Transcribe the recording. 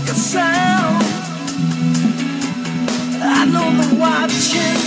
make a sound. I know they're watching.